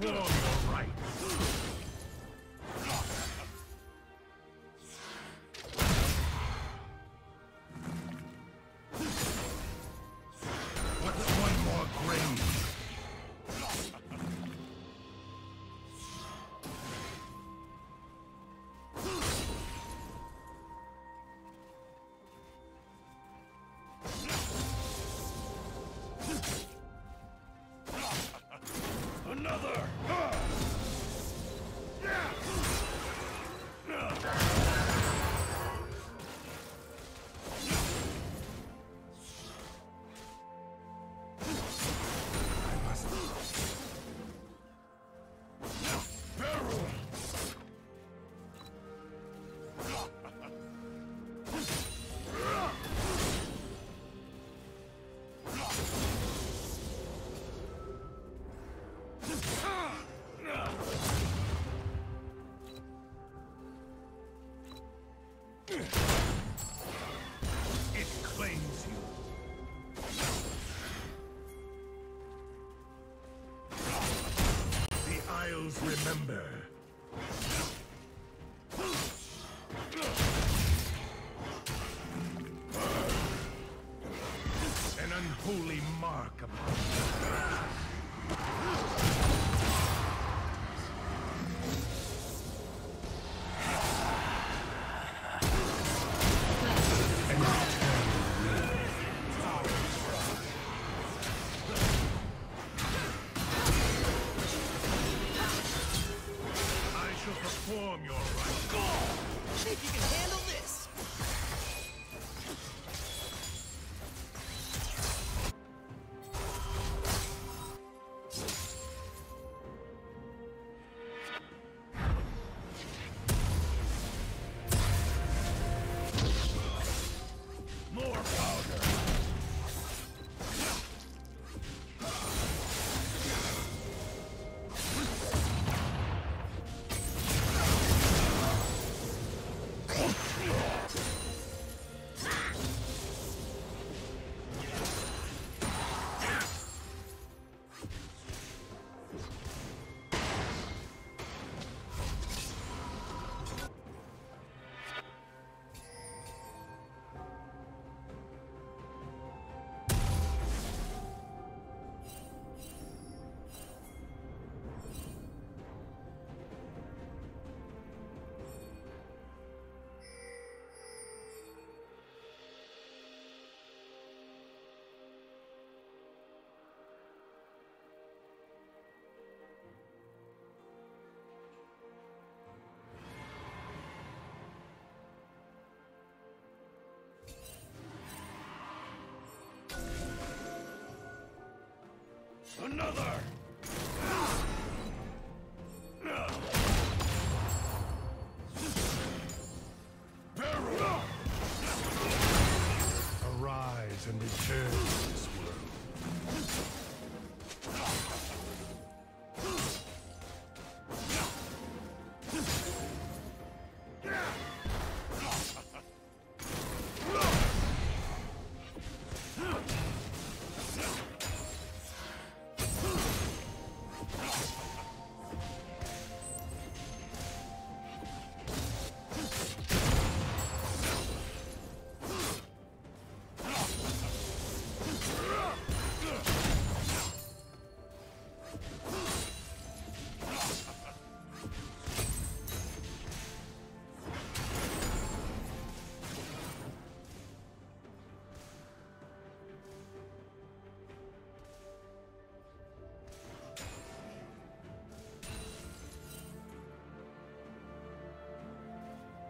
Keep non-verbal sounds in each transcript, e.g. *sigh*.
You're all right. Dark Command. Another!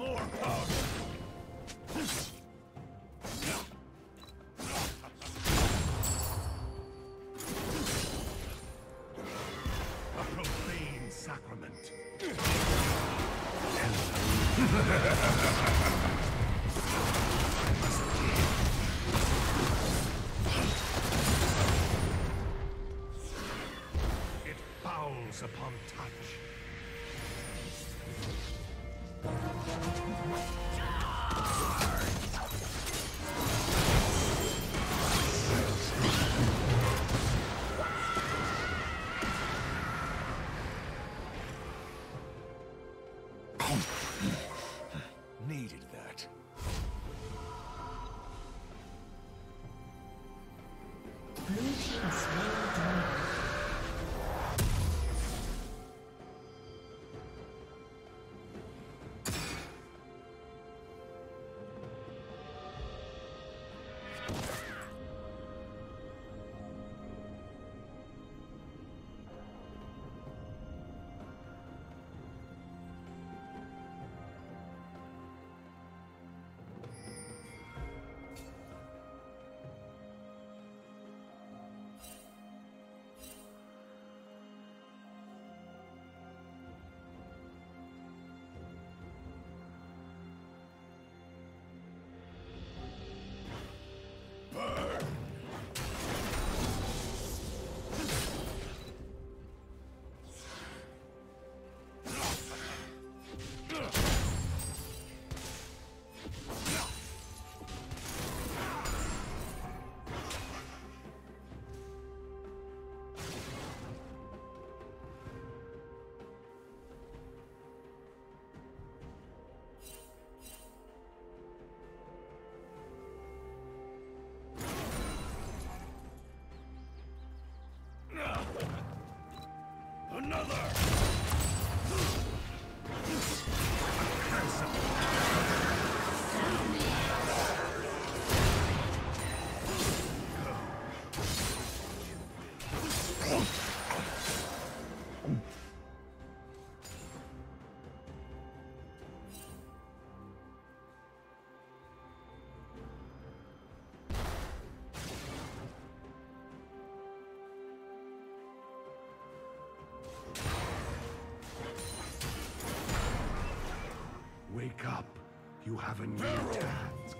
More power! A profane sacrament. *laughs* You have a new task.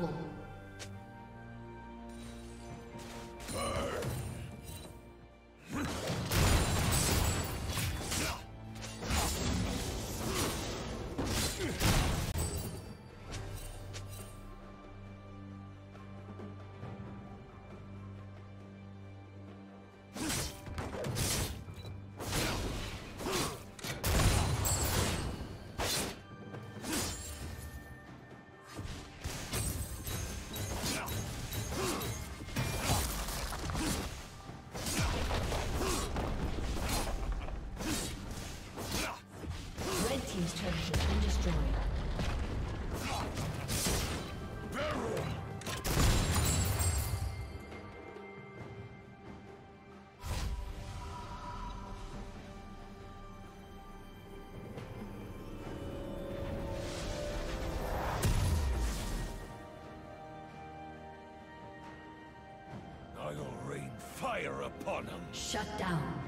Unstoppable. Fire upon them. Shut down.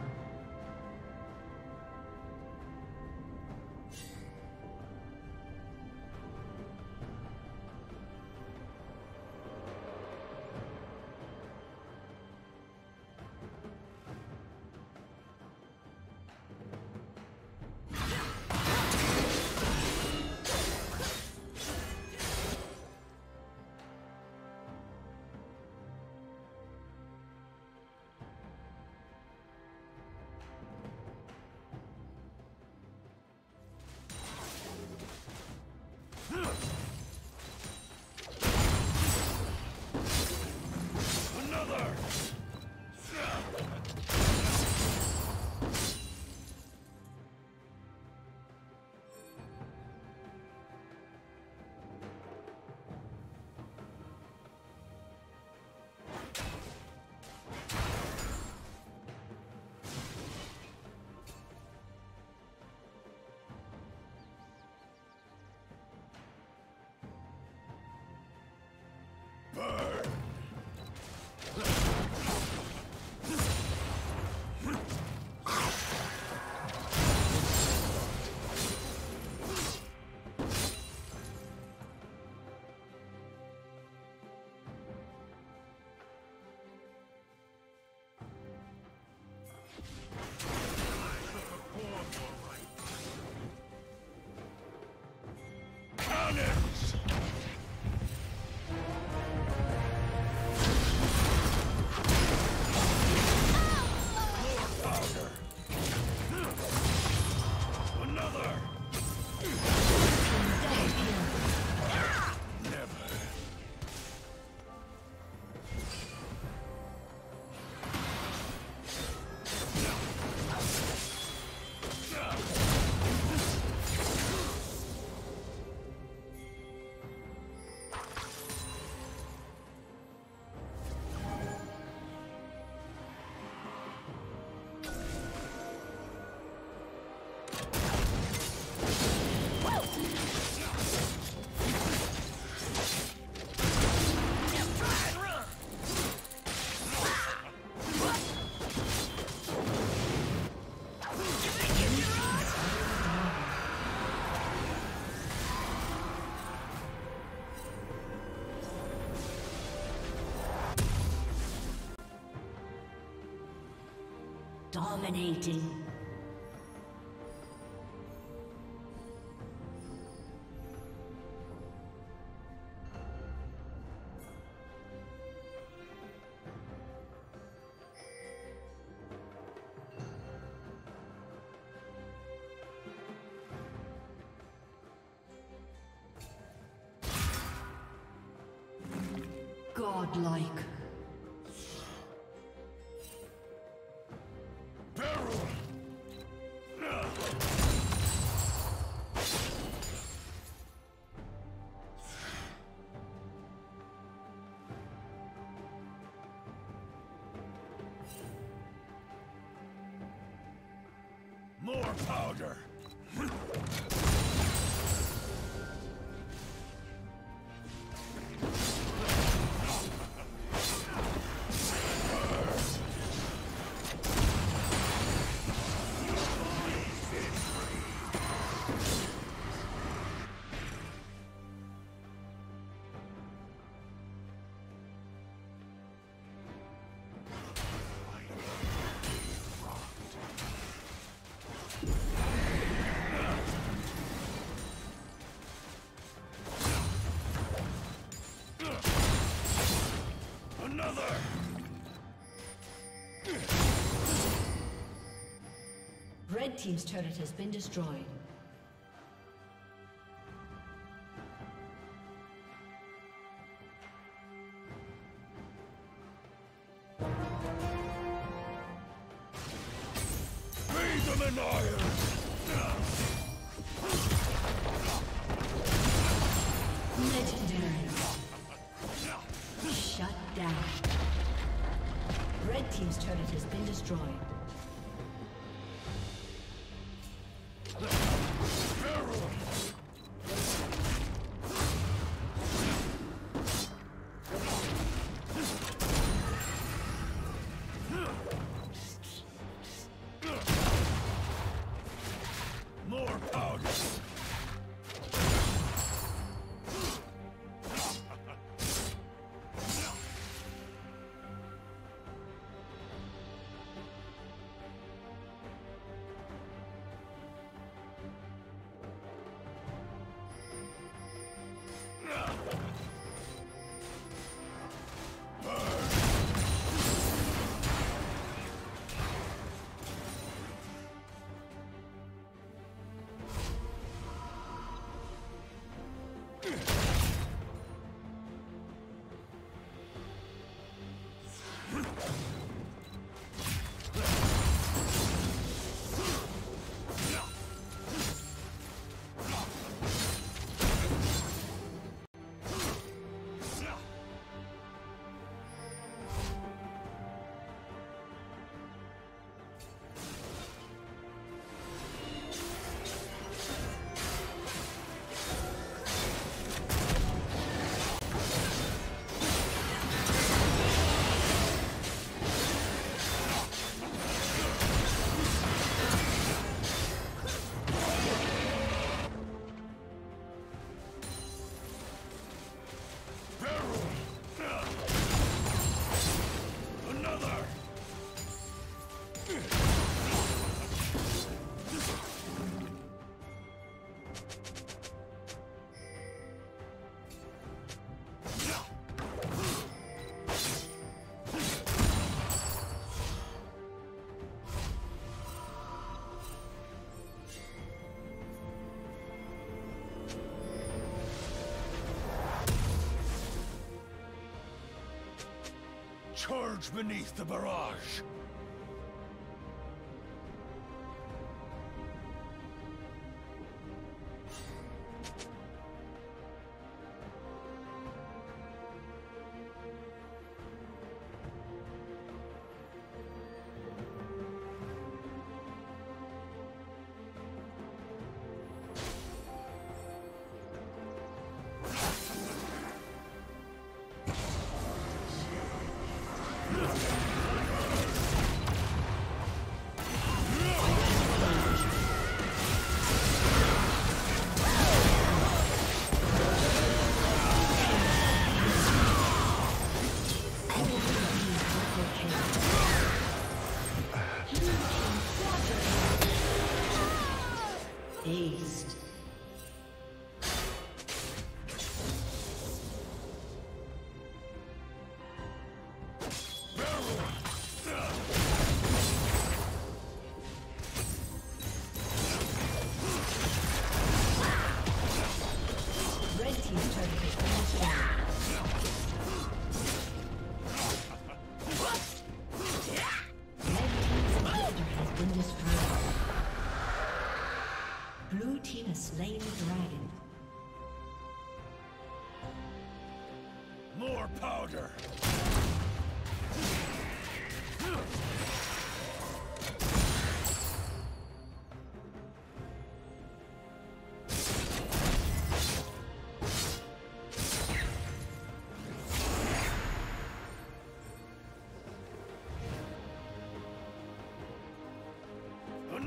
Dominating. Godlike. Red Team's turret has been destroyed. Legendary. Shut down. Red Team's turret has been destroyed. Charge beneath the barrage! East.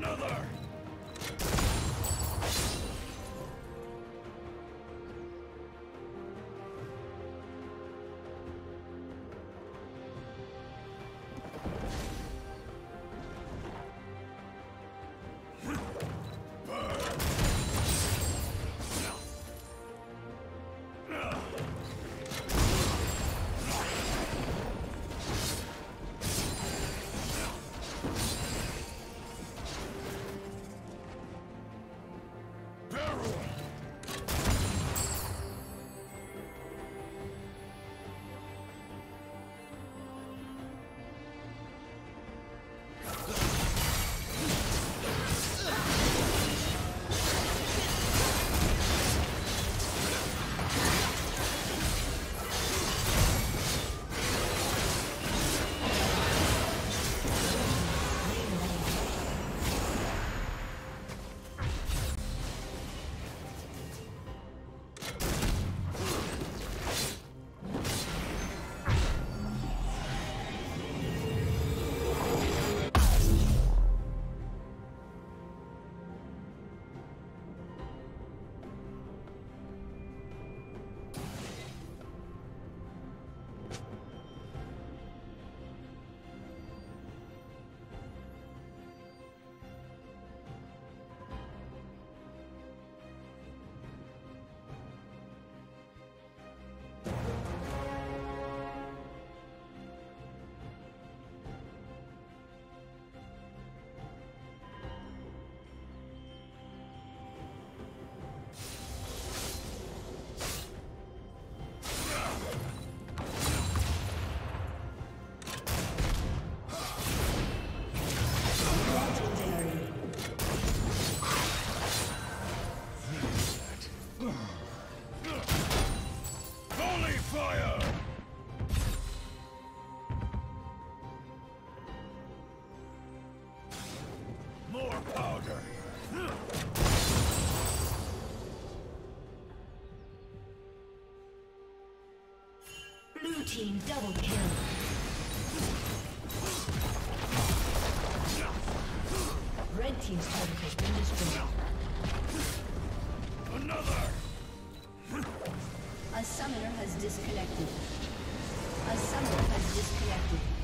Another! Team double kill. Red team's turret has been destroyed. Another! A summoner has disconnected. A summoner has disconnected.